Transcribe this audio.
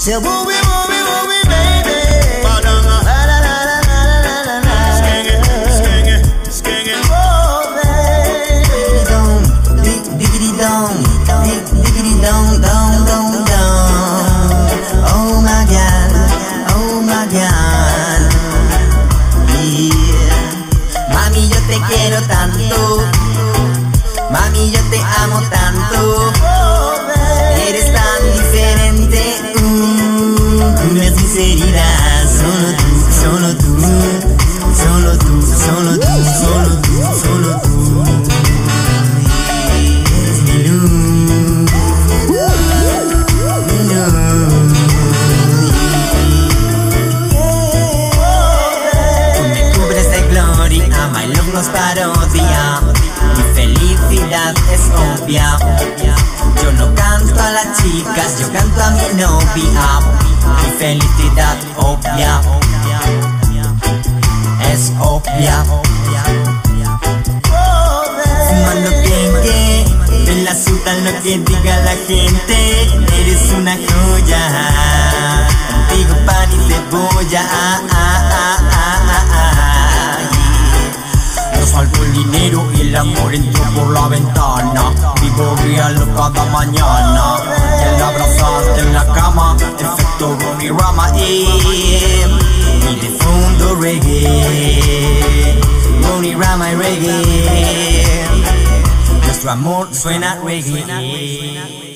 Say wee woo wee baby. Oh. Oh oh te quiero tanto. Mami, yo te amo tanto. Sinceridad. Solo tú, solo tú. Solo tú, solo tú, solo tú, solo tú. Eres mi luz. Tú me cubres de gloria, my love nos parodia. Mi felicidad es obvia. Yo no canto a las chicas, yo canto a mi novia. Mi felicidad obvia. Es obvia. Fumando que en la ciudad lo que diga la gente. Eres una joya. Contigo pan y cebolla. Ah, ah, ah, ah, ah, ah. Nos faltó el dinero y el amor entró por la ventana. Real cada mañana. Al abrazarte en la cama, efecto Ronnie Rama. Y de fondo reggae. Ronnie Rama y reggae. Nuestro amor suena reggae.